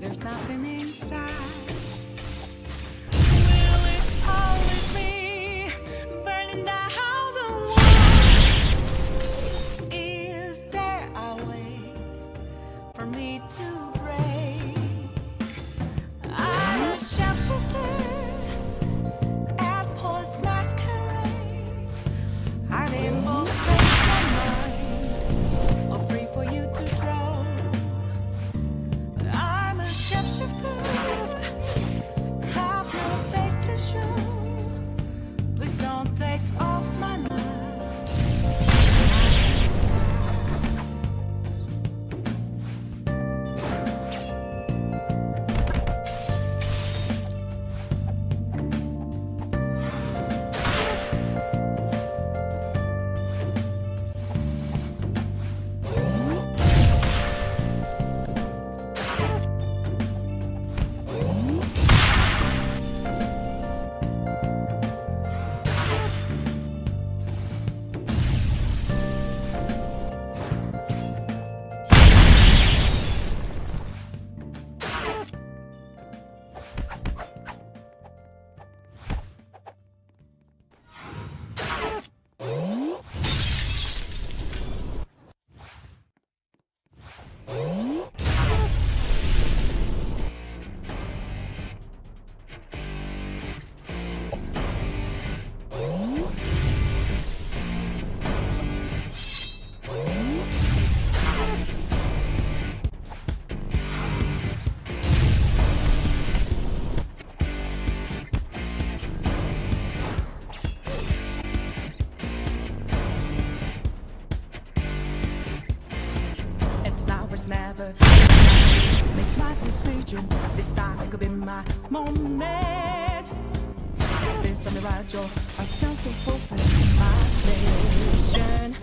There's nothing inside. mad. This and the right are just to fulfill my vision.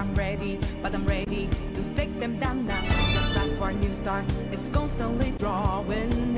I'm ready, but I'm ready to take them down now. The for new star is constantly drawing.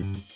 Mm-hmm.